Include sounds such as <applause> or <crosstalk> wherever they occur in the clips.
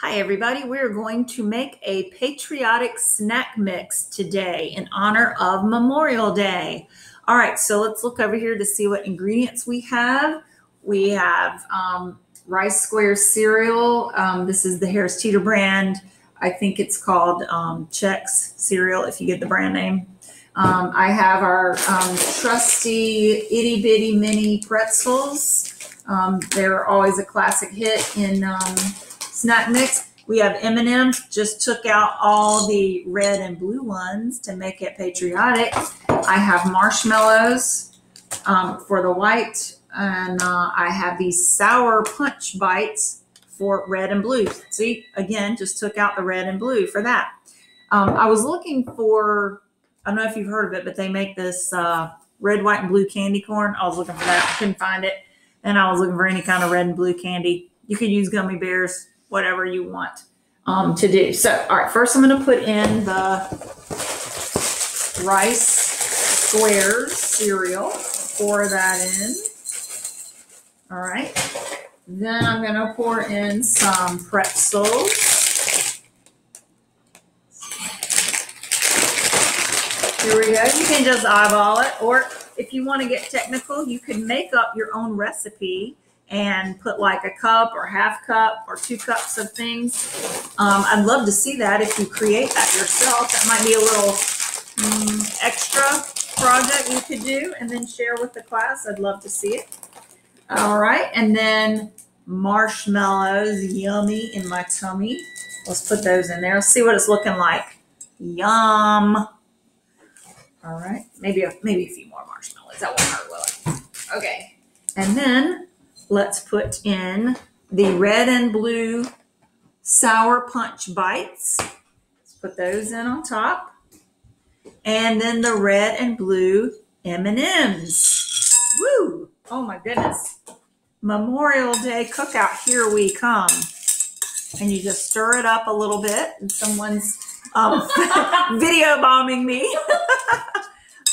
Hi, everybody. We're going to make a patriotic snack mix today in honor of Memorial Day. All right, so let's look over here to see what ingredients we have. We have um, rice square cereal. Um, this is the Harris Teeter brand. I think it's called um, Chex cereal if you get the brand name. Um, I have our um, trusty itty bitty mini pretzels. Um, they're always a classic hit in snack mix. We have M&M's, just took out all the red and blue ones to make it patriotic. I have marshmallows um, for the white, and uh, I have these sour punch bites for red and blue. See, again, just took out the red and blue for that. Um, I was looking for, I don't know if you've heard of it, but they make this uh, red, white, and blue candy corn. I was looking for that, couldn't find it. And I was looking for any kind of red and blue candy. You could use gummy bears whatever you want um, to do. So, all right, first I'm going to put in the rice squares cereal. Pour that in. All right. Then I'm going to pour in some pretzels. Here we go. You can just eyeball it, or if you want to get technical, you can make up your own recipe and put like a cup or half cup or two cups of things. Um, I'd love to see that if you create that yourself. That might be a little um, extra project you could do and then share with the class. I'd love to see it. All right, and then marshmallows, yummy in my tummy. Let's put those in there. See what it's looking like. Yum. All right, maybe a, maybe a few more marshmallows. That won't hurt, will it? Okay, and then let's put in the red and blue sour punch bites. Let's put those in on top. And then the red and blue M&Ms. Woo! Oh my goodness. Memorial Day cookout, here we come. And you just stir it up a little bit and someone's um, <laughs> video bombing me. <laughs>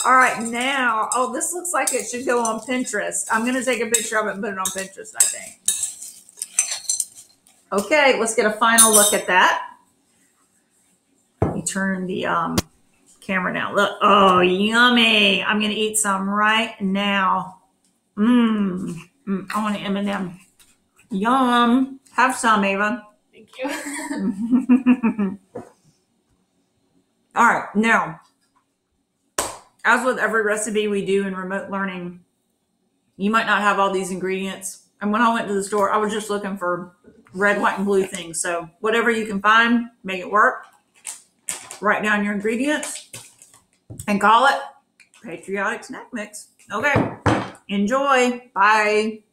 All right, now, oh, this looks like it should go on Pinterest. I'm going to take a picture of it and put it on Pinterest, I think. Okay, let's get a final look at that. Let me turn the um, camera down. Look, oh, yummy. I'm going to eat some right now. Mmm, mm, I want an M&M. Yum. Have some, Ava. Thank you. <laughs> <laughs> All right, now as with every recipe we do in remote learning, you might not have all these ingredients. And when I went to the store, I was just looking for red, white, and blue things. So whatever you can find, make it work. Write down your ingredients and call it patriotic snack mix. Okay. Enjoy. Bye.